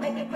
バイバイ。